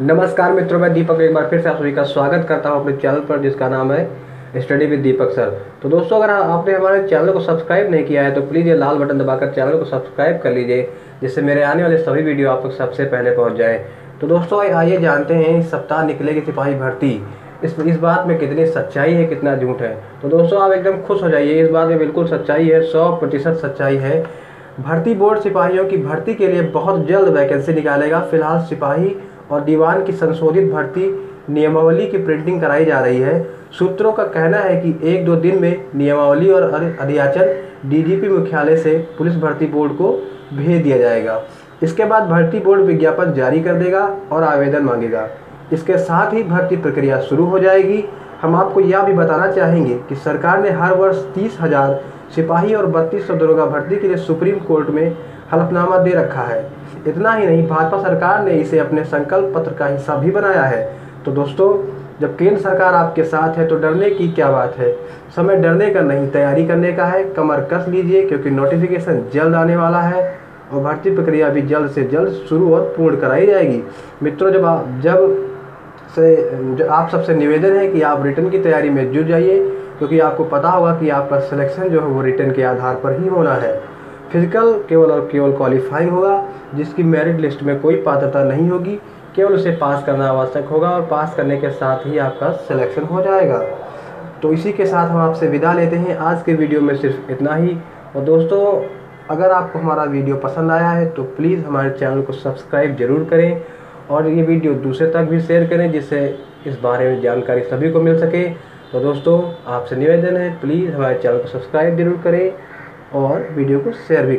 नमस्कार मित्रों, मैं दीपक एक बार फिर से आप सभी का स्वागत करता हूँ अपने चैनल पर, जिसका नाम है स्टडी विद दीपक सर। तो दोस्तों, अगर आपने हमारे चैनल को सब्सक्राइब नहीं किया है तो प्लीज़ ये लाल बटन दबाकर चैनल को सब्सक्राइब कर लीजिए, जिससे मेरे आने वाले सभी वीडियो आप तक सबसे पहले पहुँच जाए। तो दोस्तों, आइए जानते हैं, इस सप्ताह निकलेगी सिपाही भर्ती, इस इस बात में कितनी सच्चाई है, कितना झूठ है। तो दोस्तों, आप एकदम खुश हो जाइए, इस बात में बिल्कुल सच्चाई है, सौ प्रतिशत सच्चाई है। भर्ती बोर्ड सिपाहियों की भर्ती के लिए बहुत जल्द वैकेंसी निकालेगा, फ़िलहाल सिपाही और दीवान की संशोधित भर्ती नियमावली की प्रिंटिंग कराई जा रही है। सूत्रों का कहना है कि एक दो दिन में नियमावली और अध्याचन डीजीपी मुख्यालय से पुलिस भर्ती बोर्ड को भेज दिया जाएगा। इसके बाद भर्ती बोर्ड विज्ञापन जारी कर देगा और आवेदन मांगेगा। इसके साथ ही भर्ती प्रक्रिया शुरू हो जाएगी। हम आपको यह भी बताना चाहेंगे कि सरकार ने हर वर्ष तीस हज़ार सिपाही और बत्तीस सौ दरोगा भर्ती के लिए सुप्रीम कोर्ट में हलफनामा दे रखा है। इतना ही नहीं, भाजपा सरकार ने इसे अपने संकल्प पत्र का हिस्सा भी बनाया है। तो दोस्तों, जब केंद्र सरकार आपके साथ है तो डरने की क्या बात है? समय डरने का नहीं, तैयारी करने का है। कमर कस लीजिए, क्योंकि नोटिफिकेशन जल्द आने वाला है और भर्ती प्रक्रिया भी जल्द से जल्द शुरू और पूर्ण कराई जाएगी। मित्रों, जब आप, जब से आप सबसे निवेदन है कि आप रिटर्न की तैयारी में जुट जाइए क्योंकि आपको पता होगा कि आपका सिलेक्शन जो है वो रिटर्न के आधार पर ही होना है। फ़िज़िकल केवल और केवल क्वालिफाइंग होगा, जिसकी मेरिट लिस्ट में कोई पात्रता नहीं होगी, केवल उसे पास करना आवश्यक होगा और पास करने के साथ ही आपका सिलेक्शन हो जाएगा। तो इसी के साथ हम आपसे विदा लेते हैं। आज के वीडियो में सिर्फ़ इतना ही। और दोस्तों, अगर आपको हमारा वीडियो पसंद आया है तो प्लीज़ हमारे चैनल को सब्सक्राइब ज़रूर करें और ये वीडियो दूसरे तक भी शेयर करें, जिससे इस बारे में जानकारी सभी को मिल सके। तो दोस्तों, आपसे निवेदन है प्लीज़ हमारे चैनल को सब्सक्राइब ज़रूर करें और वीडियो को शेयर भी